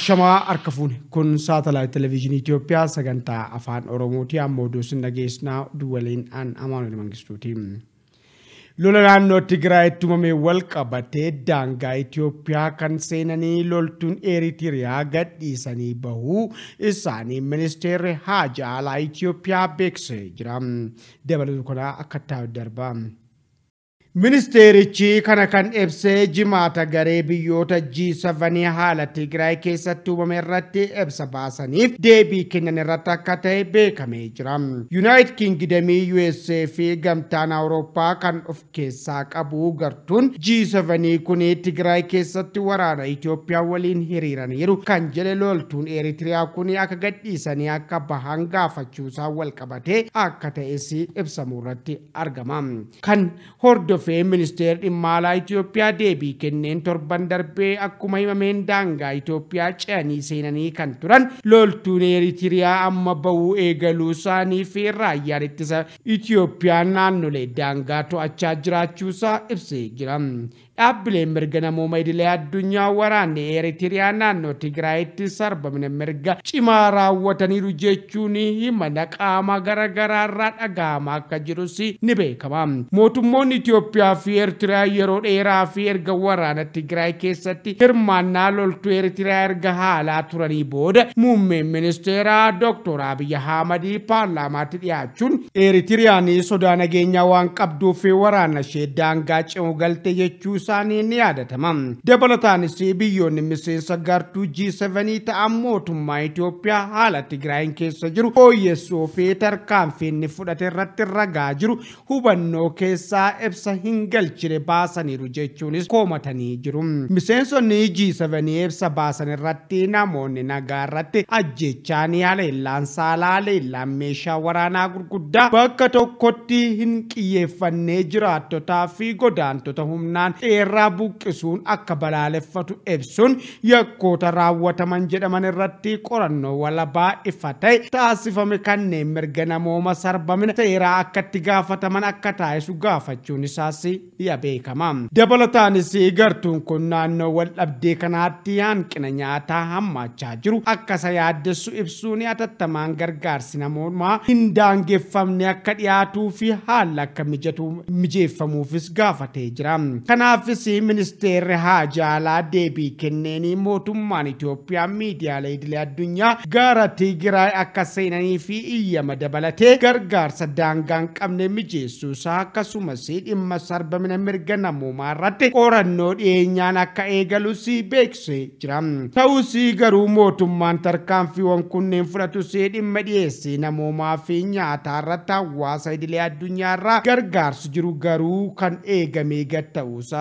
Ashamaa harka fuune kun saatalaayit televezyiinii Itoophiyaa sagantaa afaan Oromooti ammoo doosin dhageessnaa duwwaliin aan Amaanuel Mangistuuti. Lola naannoo Tigraayitti uumamee wal qabatee daangaa Itoophiyaa kan seenanii loltuun Eritiriyaa gadhiisanii bahuu isaanii ministeerri haajaa alaa Itoophiyaa beeksisee jira. Dabalatu kanaa akka taa'u darba. Ministeerichi kana kan ibsee jimaata garee biyyoota G7 haala Tigraay keessatti uumame irratti ibsa baasaniif deebii kennan irratti akka ta'e beekamee jira. Yuunaayitid Kingidamii USA fi gamtaan Awurooppaa kan of keessaa qabu gartuun G7 kun Tigraay keessatti waraana Itoophiyaa waliin hiriiraniiru kan jedhe loltuun Eritiriyaa kun akka gadhiisanii akka bahan gaafachuusaa wal qabatee akka ta'es ibsamuu irratti argama. Kan hordofee ministeerri dhimma alaa Itoophiyaa deebii kenneen torban darbee akkuma himameen daangaa Itoophiyaa ce'anii seenanii kan turan loltuun Eritiriyaa amma bahuu eegaluu isaanii fi raayyaan ittisa Itoophiyaa naannolee daangaa to'achaa jiraachuusaa ibsee jira. Dhaabbileen mirga namooma idilee addunyaa waraanni Eritiriyaa naannoo Tigraayitti sarbamina mirga cimaa raawwataniiru jechuun himana qaama garaagaraa irraa dhaga'amaa akka jirus ni beekama. Mootummoonni Itoophiyaa fi Eritiriyaa yeroo dheeraa fi erga waraana Tigraay keessatti hirmaannaa loltuu Eritiriyaa erga haalaa turanii booda muummeen ministeeraa Dr. Abiy Ahmad paarlaamaatti dhiyaachuun Eritiriyaan sodaa nageenyaa waan qabduuf waraana ishee daangaa ce'uu galte jechuu isaanii ni yaadatama. Dabalataanis biyyoonni miseensa gartuu G7 ta'an mootummaa Itoophiyaa haala Tigraayin keessa jiru. Fooyyessuu fi tarkaanfii inni fudhate irratti ragaa jiru. Hubannoo keessaa ibsa hin galchine baasaniiru jechuunis koomatanii jiru. Miseensonni G7 ibsa baasan irratti namoonni nagaa irratti ajjechaan haleellaan saalaa haleellaan meeshaa waraanaa gurguddaa bakka tokkotti hin xiyyeeffannee jiraattotaa fi godaantota humnaan. Dheeraa buqqisuun akka balaaleffatu ibsuun yakkoota raawwataman jedhaman irratti qorannoo walabaa ifa ta'e taasifame kanneen mirga namooma sarbamina seeraa akka itti gaafataman akka taasisu gaafachuun isaas ya beekama. Dabalataanis gartuun kun naannoo wal dhabdee kanaatti hanqina nyaataa hammaachaa jiru akka isa yaaddessu ibsuun hatattamaan gargaarsi namoomaa hin daangeffamne akka dhiyaatuu fi haala akka mijatu mijeeffamuufis gaafatee jira. Kanaafis ministeerri haajaa alaa deebii kenneenii mootummaan Itoophiyaa miidiyaalee idilee addunyaa gara Tigraay akka seenanii fi iyyama dabalatee gargaarsa daangaa hin qabne mijeessuusaa akkasumas dhimma sarbamina mirga namoomaa irratti qorannoo dhiyeenyaan akka eegalus beeksisee jira. Ta'us garuu mootummaan tarkaanfiiwwan kunneen fudhatus dhimma dhiyeessii namoomaa fi nyaataa irratti hawaasa idilee addunyaa irraa gargaarsi jiru garuu kan eegamee gad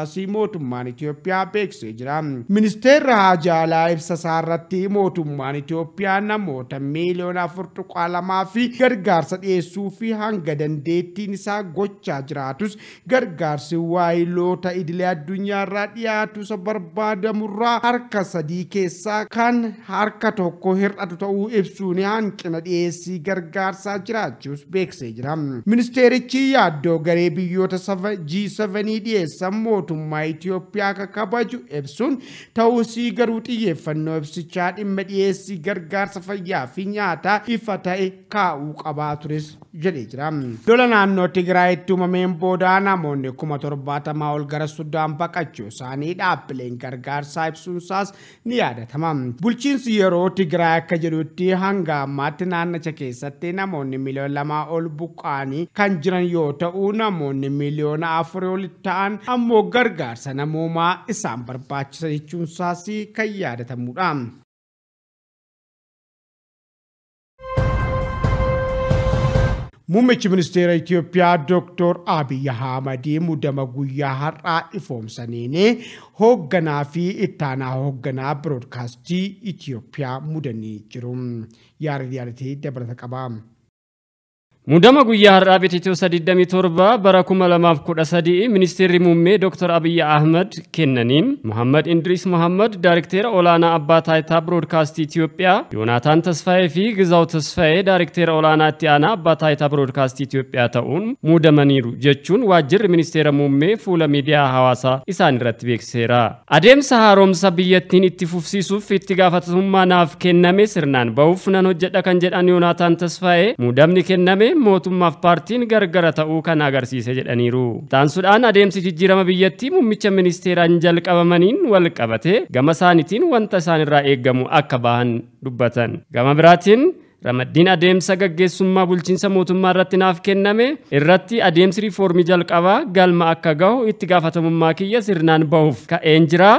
ta'uusaas mootummaan Itoophiyaa beeksisee jira. Ministeerri haajaa alaa ibsa isaa irratti mootummaan Itoophiyaa namoota miiliyoona afur tuqaa lamaa fi gargaarsa dhiyeessuu fi hanga dandeettiin isaa gochaa jiraatus gargaarsi waayiloota idilee addunyaa irraa dhiyaatu isa barbaadamurraa harka sadii keessaa kan harka tokko hir'atu ta'uu ibsuun hanqina dhiyeessii gargaarsaa jiraachuus beeksisee jira. Ministeerichi yaaddoo garee biyyoota G7 dhiyeessan mootummaa Itoophiyaa akka kabaju ibsuun ta'uusii garuu xiyyeeffannoo ibsichaa dhimma dhiyeessii gargaarsa fayyaa fi nyaataa ifa ta'e kaa'uu qabaa tures jedhee jira. Lola naannoo Tigraayitti uumameen booda namoonni kuma torbaatamaa ol gara Sudaan baqachuu isaanii dhaabbileen gargaarsaa ibsuunsaas ni yaadatama. Bulchiinsi yeroo Tigraay akka jedhutti hanga ammaatti naannicha keessatti namoonni miliyoona lamaa ol buqqa'anii kan jiran yoo ta'u namoonni miliyoona afurii ol ta'an ammoo gargaarsa namoomaa isaan barbaachisa jechuunsaas kan yaadatamudha. Muummichi ministeera Itoophiyaa Dr. Abiy Ahmad muudama guyyaa har'aa ifoomsaniin hoogganaa fi ittaanaa hoogganaa biroodkaastii Itoophiyaa muudanii jiru. Yaada yaadatii dabalata qaba. Muudama guyyaa har'aa Bitootessa 27 bara 2013 ministeerri muummee Dr. Abiyyi Ahmad kennaniin Muhammad Indiriis Muhammad Daayirikteera olaanaa abbaa taayitaa Biroodkaastii Itoophiyaa, Yoonaataan Tasfaayee fi Gizaaw Tasfaayee Daayirikteera olaanaa itti aanaa abbaa taayitaa Biroodkaastii Itoophiyaa ta'uun muudamaniiru jechuun waajjirri ministeera muummee fuula miidiyaa hawaasaa isaan irratti beeksiseera. Adeemsa haaromsa biyyattiin itti fufsiisuuf itti gaafatamummaa naaf kenname sirnaan bahuuf nan hojjedha kan jedhan Yoonaataan Tasfaayee muudamni kenname mootummaaf paartiin gargara ta'uu kan agarsiise jedhaniiru. Taansuudhaan adeemsi jijjiirama biyyattii muummicha ministeeraan jalqabamaniin wal qabate gama isaaniitiin wanta isaan irraa eeggamu akka bahan dubbatan. Gama biraatiin ramaddiin adeemsa gaggeessummaa bulchiinsa mootummaa irratti naaf kenname irratti adeemsi riifoormii jalqabaa galma akka gahu itti gaafatamummaa kiyya sirnaan bahuuf ka'een jira.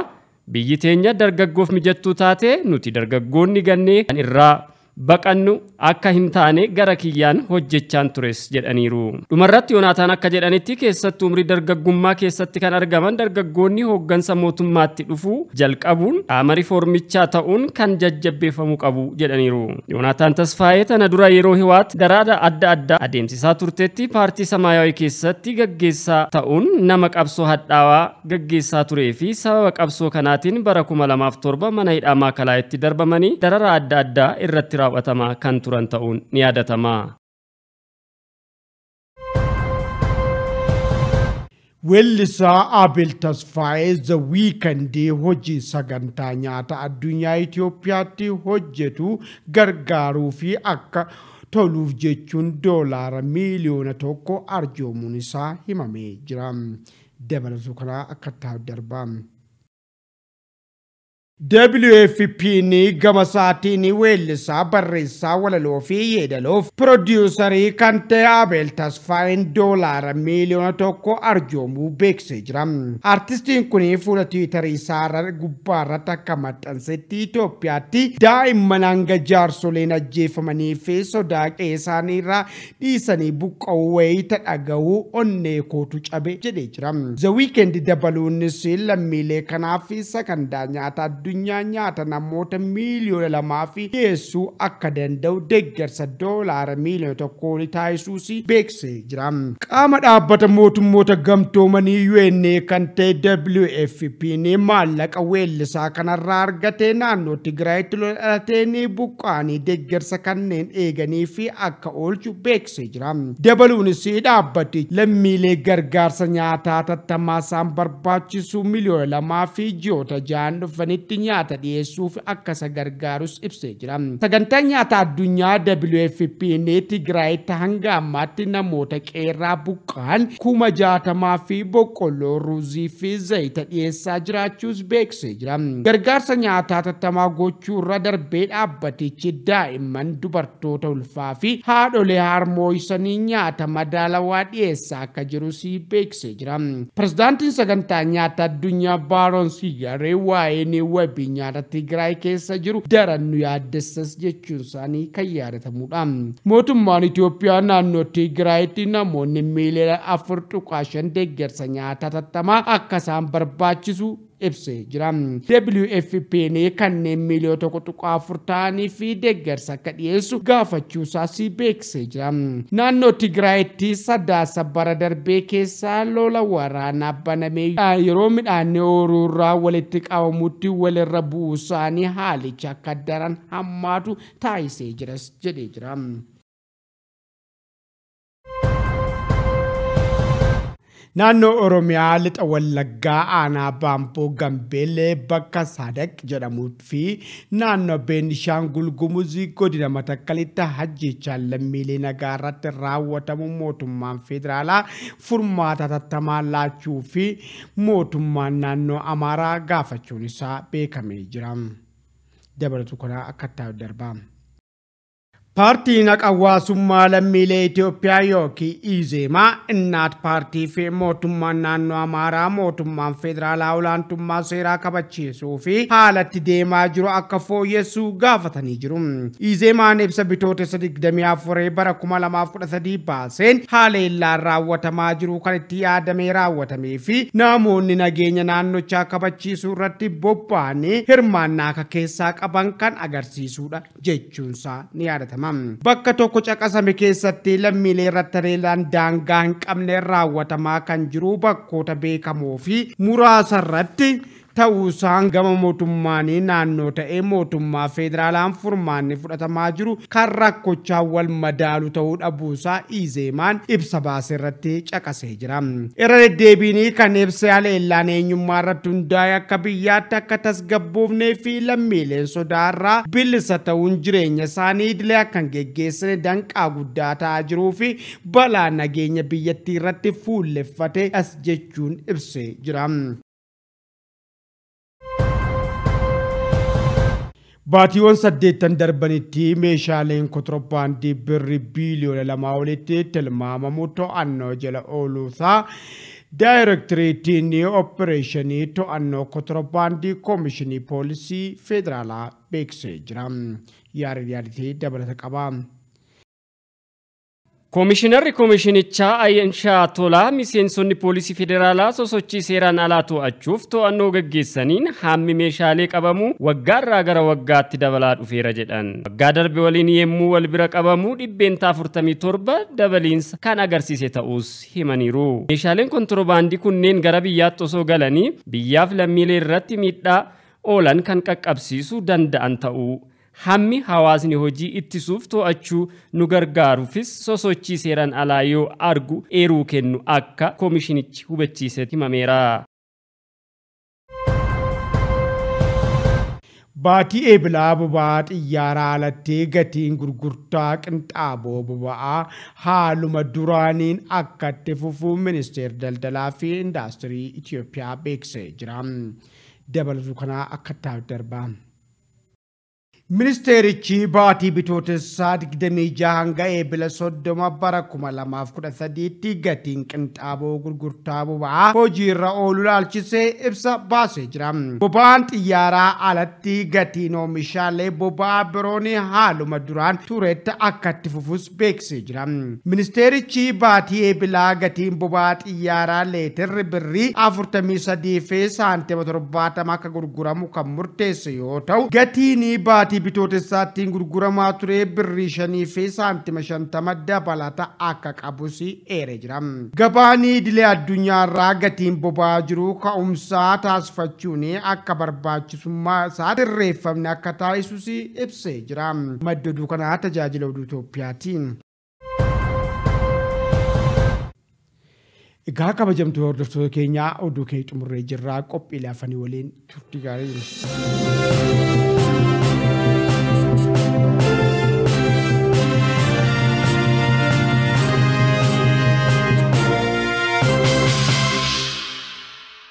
Biyyi teenya dargaggoof mijattuu taate nuti dargaggoonni gannee kan irraa baqannu akka hin taane gara kiyyaan hojjechaan tures jedhaniiru. Dhumarratti Yoonaataan akka jedhanitti keessattuu umrii dargaggummaa keessatti kan argaman dargaggoonni hooggansa mootummaatti dhufuu jalqabuun qaama riifoormichaa ta'uun kan jajjabbeeffamuu qabu jedhaniiru. Yoonaataan Tasfaayee tana dura yeroo hiwaat daraara adda addaa adeemsisaa turteetti paartii Samaayawii keessatti gaggeessaa ta'uun nama qabsoo hadhaawaa gaggeessaa turee fi sababa qabsoo kanaatiin bara 2007 mana hidhaa maakalaatti darbamanii daraara adda addaa irratti raawwatamaa kan turan ta'uun ni yaadatama. Weellisaa Abel Tasfaayee Weeknd hojii sagantaa nyaata addunyaa Itoophiyaatti hojjetu gargaaruu fi akka toluuf jechuun doolaara miiliyoona tokko arjoomuun isaa himamee jira. Dabalatu kanaa akka taa'u darbaa. WFP'n gama isaatiin weellisaa barreessaa walaloo fi yeedaloof piroodiisarii kan ta'e Abel Tasfaayeen doolaara miiliyoona tokko arjoomuu beeksisee jira. Artistiin kun fuula tiwiitarii isaa gubbaarratti akka maxxansetti Itoophiyaatti daa'imman hanga jaarsoleen ajjeefamanii fi sodaa qe'eesaaniirraa dhiisanii buqqa'uu wayita dhaga'uu onnee kootu cabe jedhee jira. The Weeknd dabaluunis lammiilee kanaaf sagantaa nyaata addunyaa addunyaa nyaata namoota miiliyoona lamaa fi dhiyeessuu akka danda'u deeggarsa doolaara miiliyoona tokkoon taasisuus beeksisee jira. Qaama dhaabbata mootummoota gamtoomanii UNA kan ta'e WFP'n maallaqa weellisaa kanarraa argate naannoo Tigraayitti lolateen buqqaanii deeggarsa kanneen eeganii fi akka oolchu beeksisee jira. Dabaluunis dhaabbati lammiilee gargaarsa nyaataa tattamaa isaan barbaachisu miliyoona lamaa fi ji'oota ja'an dhufanitti nyaata dhiyeessuuf akka isa gargaarus ibsee jira. Sagantaan nyaata addunyaa WFP'n Tigraayitti hanga ammaatti namoota qeerraa buqqaan kuma jaatamaa fi boqqolloo ruuzii fi zayita dhiyeessaa jiraachuus beeksisee jira. Gargaarsa nyaataa tattamaa gochuu irra darbee dhaabbatichi daa'imman dubartoota ulfaa fi haadholee harmooysanii nyaata madaalawaa dhiyeessaa akka jirus beeksisee jira. Pirezidaantiin sagantaa nyaata addunyaa Baaron Sigaree waa'een wabii nyaata Tigraay keessa jiru daran nu yaaddessas jechuun isaanii kan yaadatamudha. Mootummaan Itoophiyaa naannoo Tigraayitti namoonni miiliyoona afur tuqaa shan deeggarsa nyaataa tattamaa akka isaan barbaachisu ibsee jira. WFP'n kanneen miiliyoona tokko tuqaa afur ta'anii fi deeggarsa akka dhiyeessu gaafachuusaas beeksisee jira. Naannoo Tigraayitti sadaasa bara darbee keessaa lola waraanaa banamee yeroo midhaan ooyiruurraa walitti qabamutti walirra bu'uu isaanii haalicha akka daran hammaatu taasisee jiras jedhee jira. Naannoo Oromiyaa lixa Wallaggaa aanaa Baampoo Gambeellee bakka Sadaq jedhamuu fi naannoo Beenishaangul Gumuzii godina Matakkalitti hajjechaan lammiilee nagaa irratti raawwatamu mootummaan federaalaa furmaata tattamaa laachuu fi mootummaan naannoo Amaaraa gaafachuun isaa beekamee jira. Dabalatu kanaa akka darbaa. Paartiin hawaasummaa lammiilee Itoophiyaa yookiin Izeemaa innaat paartii fi mootummaan naannoo Amaaraa mootummaan federaalaa olaantummaa seeraa kabachiisuu fi haalatti deemaa jiru akka fooyyessuu gaafatanii jiru. Izeemaan ibsa bitootessa 24 bara 2013 baaseen haaleellaan raawwatamaa jiru kan itti yaadamee raawwatamee fi namoonni nageenya naannochaa kabachiisuu irratti bobba'anii hirmaannaa akka keessaa qaban kan agarsiisudha jechuunsaa ni yaadatama. Bakka tokko caqasame keessatti lammiilee irratti haleellaan daangaa hin qabne raawwatamaa kan jiru bakkoota beekamoo fi muraasa irratti ta'uusaan gama mootummaanii naannoo ta'ee mootummaa federaalaan furmaanni fudhatamaa jiru kan rakkochaa wal madaalu ta'uu dhabuusaa izeemaan ibsa baase irratti caqasee jira. Irra deddeebiinii kan ibsa haleellaan eenyummaa irratti hundaa'e akka biyyaatti akka tasgabboofnee fi lammiileen sodaarraa bilisa ta'uun jireenya isaanii idilee akka hin geggeessine danqaa guddaa ta'aa jiruu fi balaa nageenya biyyattii irratti fuulleffate as jechuun ibsee jira. Baatiiwwan saddeettan darbanitti meeshaaleen kontiroobaandii birrii biiliyoona lamaa olitti tilmaamamu to'annoo jala ooluusaa daayirektireetiin opereeshinii to'annoo kontiroobaandii koomishinii poolisii federaalaa beeksisee jira. Yaada yaadatii dabalata qaba. Koomishinarri koomishinichaa Ayyanshaa Tolaa miseensonni poolisii federaalaa sosochii seeraan alaa to'achuuf to'annoo gaggeessaniin hammi meeshaalee qabamuu waggaarraa gara waggaatti dabalaa dhufeera jedhan. Waggaa darbe waliin yemmuu wal bira qabamuu dhibbeentaa 47 dabaliinsa kan agarsiise ta'us himaniiru. Meeshaaleen kontiroobaandii kunneen gara biyyaatti osoo galanii biyyaaf lammiilee irratti miidhaa oolan kan qaqqabsiisuu danda'an ta'uu hammi hawaasni hojii ittisuuf to'achuu nu gargaaruufis sosochii seeraan alaa yoo argu eeruu kennu akka koomishinichi hubachiise himameera. Baatii eebilaa boba'aa xiyyaaraa alatti gatiin gurgurtaa qinxaaboo boba'aa haaluma duraaniin akka itti fufu ministeerri daldalaa fi indaastirii Itoophiyaa beeksisee jira. Dabalatu kanaa akka taa'u darbaa. Ministeerichi baatii bitootessaa 26 hanga eebila 30 bara 2013tti gatiin qinxaaboo gurgurtaa boba'aa hojiirra oolu ilaalchisee ibsa baasee jira. Boba'aan xiyyaaraa alatti gatiin oomishaalee boba'aa biroon haaluma duraan turetti akka itti fufus beeksisee jira. Ministeerichi baatii eebilaa gatiin boba'aa xiyyaaraa leetirri birrii 43 fi saantima 70 akka gurguramu kan murteesse yoo ta'u gatiin baatii bitootessaattiin gurguramaa ture birrii shanii fi saantima shantama dabalata akka qabus eeree jira. Gabaan idilee addunyaarraa gatiin boba'aa jiru ka'umsaa taasifachuun akka barbaachisummaa isaa sirreeffamne akka taasisus ibsee jira. Madda oduu kanaa tajaajila oduu Itoophiyaatiin. Egaa kabajamtoota hordoftoota keenyaa oduu kee xumurree jirraa qophiilee hafanii waliin turtii gaarii.